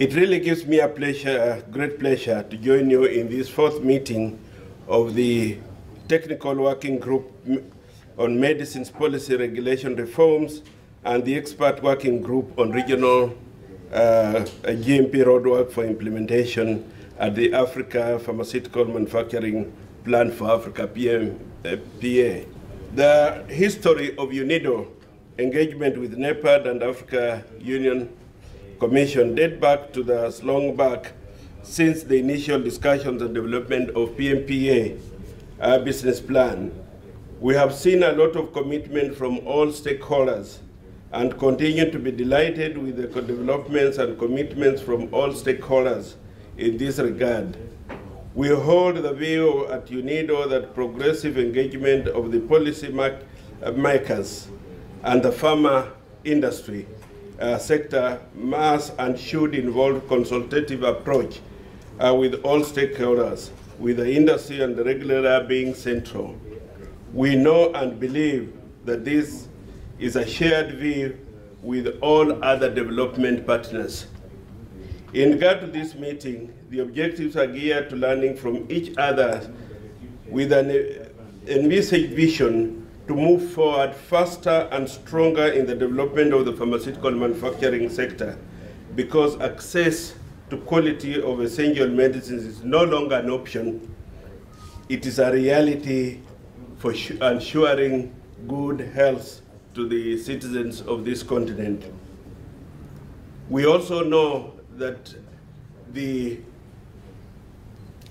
It really gives me a pleasure, a great pleasure, to join you in this fourth meeting of the Technical Working Group on Medicines Policy Regulation Reforms and the Expert Working Group on Regional uh, GMP Roadwork for Implementation at the Africa Pharmaceutical Manufacturing Plan for Africa, PM, uh, PA. The history of UNIDO engagement with NEPAD and Africa Union Commission date back to the as long back since the initial discussions and development of PMPA uh, business plan. We have seen a lot of commitment from all stakeholders and continue to be delighted with the developments and commitments from all stakeholders in this regard. We hold the view at UNIDO that progressive engagement of the policy makers and the pharma industry uh, sector must and should involve consultative approach uh, with all stakeholders, with the industry and the regulator being central. We know and believe that this is a shared view with all other development partners. In regard to this meeting, the objectives are geared to learning from each other with an envisaged vision to move forward faster and stronger in the development of the pharmaceutical manufacturing sector because access to quality of essential medicines is no longer an option. It is a reality for ensuring good health to the citizens of this continent. We also know that the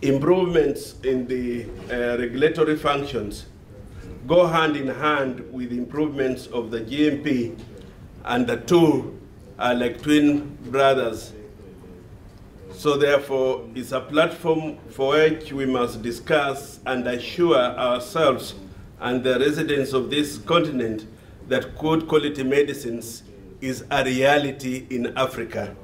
improvements in the uh, regulatory functions go hand in hand with improvements of the GMP, and the two are like twin brothers. So therefore, it's a platform for which we must discuss and assure ourselves and the residents of this continent that good quality medicines is a reality in Africa.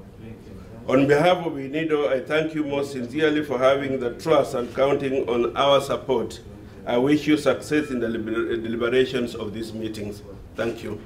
On behalf of UNIDO, I thank you most sincerely for having the trust and counting on our support. I wish you success in the deliberations of these meetings. Thank you.